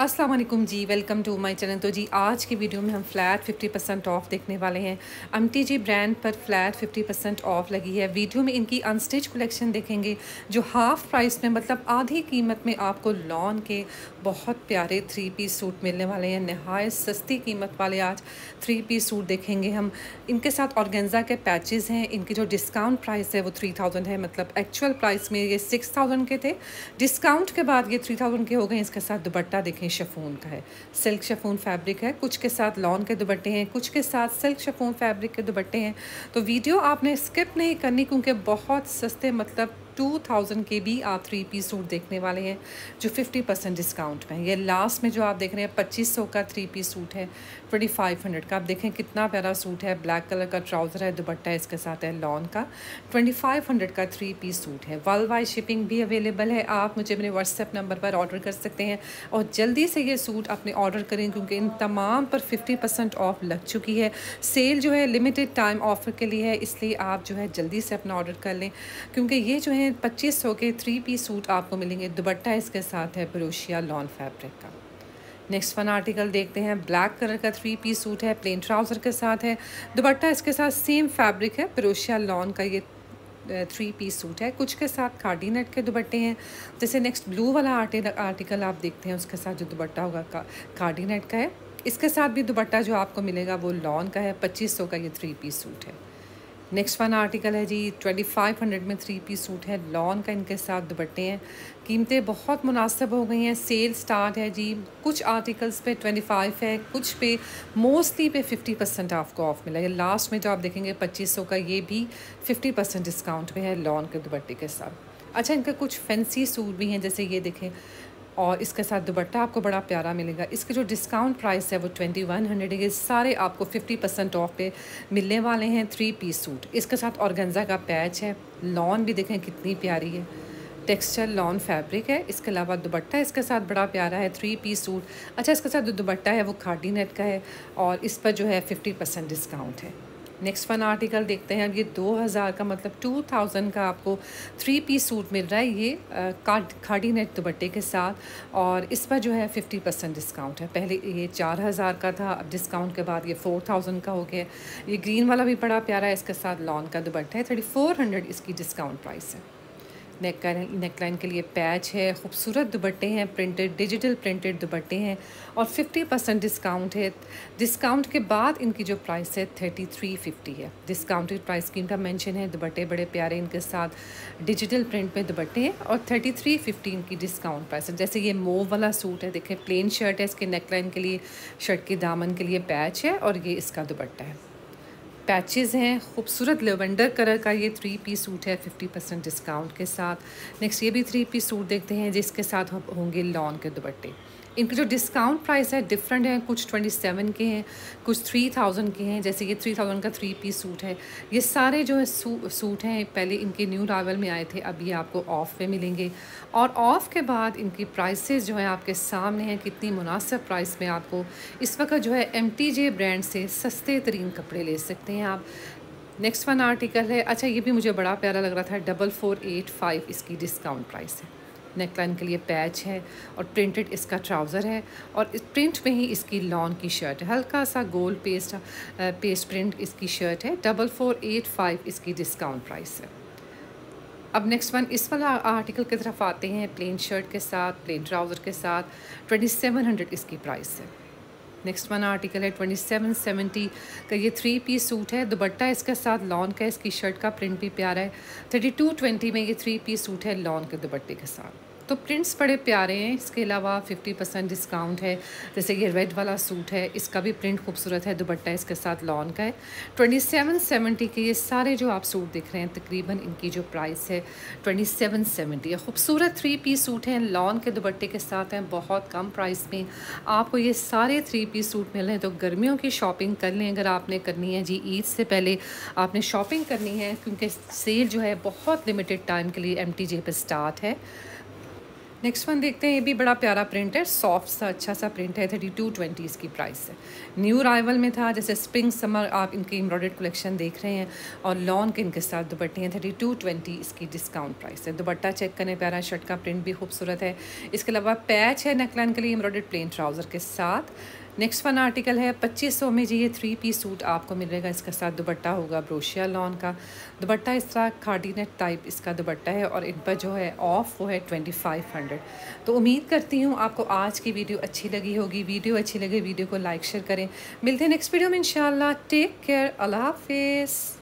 अस्सलाम वालेकुम जी वेलकम टू माय चैनल तो जी, आज की वीडियो में हम फ्लैट 50 परसेंट ऑफ़ देखने वाले हैं। एम टी जी ब्रांड पर फ्लैट 50 परसेंट ऑफ़ लगी है। वीडियो में इनकी अनस्टिच कलेक्शन देखेंगे, जो हाफ़ प्राइस में मतलब आधी कीमत में आपको लॉन के बहुत प्यारे थ्री पीस सूट मिलने वाले हैं। नहायत सस्ती कीमत वाले आज थ्री पीस सूट देखेंगे हम। इनके साथ ऑर्गेन्जा के पैचेज़ हैं। इनकी जो डिस्काउंट प्राइस है, वो थ्री थाउज़ेंड है। मतलब एक्चुअल प्राइस में ये सिक्स थाउज़ेंड के थे। डिस्काउंट के बाद ये थ्री थाउज़ेंड के हो गए। इसके साथ दुपट्टा देखें। शफून का है। सिल्क शफून फैब्रिक है। कुछ के साथ लॉन के दुबट्टे हैं, कुछ के साथ सिल्क शफून फैब्रिक के दुबट्टे हैं। तो वीडियो आपने स्किप नहीं करनी क्योंकि बहुत सस्ते मतलब टू थाउज़ेंड के भी आप थ्री पीस सूट देखने वाले हैं, जो फिफ्टी परसेंट डिस्काउंट में ये लास्ट में जो आप देख रहे हैं, पच्चीस सौ का थ्री पीस सूट है ट्वेंटी फाइव हंड्रेड का। आप देखें कितना प्यारा सूट है ब्लैक कलर का ट्राउज़र है, दुपट्टा इसके साथ है लॉन का। ट्वेंटी फाइव हंड्रेड का थ्री पीस सूट है। वर्ल्ड वाइड शिपिंग भी अवेलेबल है। आप मुझे मेरे व्हाट्सएप नंबर पर ऑर्डर कर सकते हैं और जल्दी से ये सूट अपने ऑर्डर करें, क्योंकि इन तमाम पर फिफ्टी परसेंट ऑफ़ लग चुकी है। सेल जो है लिमिटेड टाइम ऑफ़र के लिए है, इसलिए आप जो है जल्दी से अपना ऑर्डर कर लें, क्योंकि ये जो है पच्चीस सौ के थ्री पीस सूट आपको मिलेंगे। दुबट्टा इसके साथ है ब्रोशिया लॉन फैब्रिक का। नेक्स्ट वन आर्टिकल देखते हैं। ब्लैक कलर का थ्री पीस सूट है प्लेन ट्राउज़र के साथ है। दुबट्टा इसके साथ सेम फैब्रिक है। ब्रोशिया लॉन का ये थ्री पीस सूट है। कुछ के साथ खाडी नेट के दुबट्टे हैं। जैसे नेक्स्ट ब्लू वाला आर्टिकल आप देखते हैं, उसके साथ जो दुबट्टा होगा, का नेट का है। इसके साथ भी दुबट्टा जो आपको मिलेगा, वो लॉन का है। पच्चीस सौ का ये थ्री पीस सूट है। नेक्स्ट वन आर्टिकल है जी ट्वेंटी फाइव हंड्रेड में थ्री पीस सूट है लॉन का इनके साथ दुपट्टे हैं। कीमतें बहुत मुनासिब हो गई हैं सेल स्टार्ट है जी। कुछ आर्टिकल्स पे ट्वेंटी फाइव है, कुछ पे मोस्टली पे फिफ्टी परसेंट आपको ऑफ़ मिला है। लास्ट में जो आप देखेंगे, पच्चीस सौ का ये भी फिफ्टी परसेंट डिस्काउंट पे है लॉन के दुपट्टे के साथ। अच्छा इनका कुछ फैंसी सूट भी हैं, जैसे ये देखें। और इसके साथ दुपट्टा आपको बड़ा प्यारा मिलेगा। इसके जो डिस्काउंट प्राइस है वो ट्वेंटी वन हंड्रेड ये सारे आपको फिफ्टी परसेंट ऑफ़ पे मिलने वाले हैं थ्री पीस सूट इसके साथ ऑर्गेन्जा का पैच है। लॉन भी देखें कितनी प्यारी है। टेक्सचर लॉन फैब्रिक है। इसके अलावा दुपट्टा इसके साथ बड़ा प्यारा है थ्री पीस सूट अच्छा इसके साथ जो दुपट्टा है वो खाटी नेट का है और इस पर जो है फिफ्टी परसेंट डिस्काउंट है। नेक्स्ट वन आर्टिकल देखते हैं। अब ये दो हज़ार का मतलब टू थाउज़ेंड का आपको थ्री पीस सूट मिल रहा है। ये काट, खाड़ी नेट दुबट्टे के साथ और इस पर जो है फिफ्टी परसेंट डिस्काउंट है। पहले ये चार हज़ार का था, अब डिस्काउंट के बाद ये फ़ोर थाउज़ेंड का हो गया। ये ग्रीन वाला भी बड़ा प्यारा है, इसके साथ लॉन का दुबट्टा है। थर्टी इसकी डिस्काउंट प्राइस है। नेक नेकलाइन के लिए पैच है, खूबसूरत दुबट्टे हैं प्रिंटेड डिजिटल प्रिंटेड दुबट्टे हैं और 50 परसेंट डिस्काउंट है। डिस्काउंट के बाद इनकी जो प्राइस है थर्टी थ्री फिफ्टी है। डिस्काउंटेड प्राइस का मेंशन है दुबट्टे बड़े प्यारे इनके साथ डिजिटल प्रिंट में दुबट्टे हैं और थर्टी थ्री फिफ्टी इनकी डिस्काउंट प्राइस है। जैसे ये मोव वाला सूट है, देखें प्लेन शर्ट है, इसके नेकलाइन के लिए शर्ट के दामन के लिए पैच है और ये इसका दुबट्टा है। पैचेस हैं खूबसूरत लेवेंडर कलर का ये थ्री पीस सूट है फिफ्टी परसेंट डिस्काउंट के साथ। नेक्स्ट ये भी थ्री पीस सूट देखते हैं जिसके साथ होंगे लॉन के दुपट्टे। इनके जो डिस्काउंट प्राइस है डिफरेंट है कुछ ट्वेंटी सेवन के हैं कुछ थ्री थाउज़ेंड के हैं जैसे ये थ्री थाउज़ेंड का थ्री पीस सूट है। ये सारे जो है सू, सूट हैं पहले इनके न्यू रावल में आए थे ये आपको ऑफ़ में मिलेंगे। और ऑफ़ के बाद इनकी प्राइसेस जो है आपके सामने हैं कितनी मुनासिब प्राइस में आपको इस वक्त जो है एम ब्रांड से सस्ते तरीन कपड़े ले सकते हैं। आप। नेक्स्ट वन आर्टिकल है। अच्छा ये भी मुझे बड़ा प्यारा लग रहा था। डबल फोर एट फाइव इसकी डिस्काउंट प्राइस है। नेकलाइन के लिए पैच है और प्रिंटेड इसका ट्राउज़र है और इस प्रिंट में ही इसकी लॉन की शर्ट है। हल्का सा गोल पेस्ट पेस्ट प्रिंट इसकी शर्ट है। डबल फोर एट फाइव इसकी डिस्काउंट प्राइस है। अब नेक्स्ट वन इस वाला आर्टिकल की तरफ़ आते हैं। प्लेन शर्ट के साथ प्लेन ट्राउज़र के साथ। ट्वेंटी सेवन हंड्रेड इसकी प्राइस है। नेक्स्ट वन आर्टिकल है ट्वेंटी सेवन सेवेंटी का ये थ्री पीस सूट है। दुबट्टा इसके साथ लॉन का इसकी शर्ट का प्रिंट भी प्यारा है। थर्टी टू ट्वेंटी में ये थ्री पीस सूट है लॉन के दुबट्टे के साथ। तो प्रिंट्स बड़े प्यारे हैं। इसके अलावा फिफ्टी परसेंट डिस्काउंट है। जैसे ये रेड वाला सूट है, इसका भी प्रिंट खूबसूरत है। दुबट्टा इसके साथ लॉन का है। ट्वेंटी सेवन सेवेंटी के ये सारे जो आप सूट दिख रहे हैं, तकरीबन इनकी जो प्राइस है ट्वेंटी सेवन सेवेंटी खूबसूरत थ्री पीस सूट हैं। लॉन के दुबट्टे के साथ हैं, बहुत कम प्राइस में। आपको ये सारे थ्री पीस सूट मिल रहे हैं तो गर्मियों की शॉपिंग कर लें। अगर आपने करनी है जी, ईद से पहले आपने शॉपिंग करनी है, क्योंकि सेल जो है, बहुत लिमिटेड टाइम के लिए एम टी जे पर स्टार्ट है। नेक्स्ट वन देखते हैं, ये भी बड़ा प्यारा प्रिंट है सॉफ्ट सा अच्छा सा प्रिंट है थर्टी टू ट्वेंटी इसकी प्राइस है। न्यू राइवल में था, जैसे स्प्रिंग समर आप इनके एम्ब्रॉयड कलेक्शन देख रहे हैं, और लॉन्ग के इनके साथ दुपट्टे हैं थर्टी टू ट्वेंटी इसकी डिस्काउंट प्राइस है। दुपट्टा चेक करने प्यारा शर्ट का प्रिंट भी खूबसूरत है। इसके अलावा पैच है नेकलाइन के लिए एम्ब्रॉयड प्लेन ट्राउज़र के साथ। नेक्स्ट वन आर्टिकल है, पच्चीस सौ में जी ये थ्री पीस सूट आपको मिलेगा। इसके साथ दुपट्टा होगा, ब्रोशिया लॉन का। दुबट्टा इस तरह कार्डिनेट टाइप इसका दुबट्टा है और इन पर जो है ऑफ़ वो है ट्वेंटी फाइव हंड्रेड तो उम्मीद करती हूँ आपको आज की वीडियो अच्छी लगी होगी। वीडियो अच्छी लगे, वीडियो को लाइक शेयर करें। मिलते हैं नेक्स्ट वीडियो में इन टेक केयर अल्लाह हाफिज़।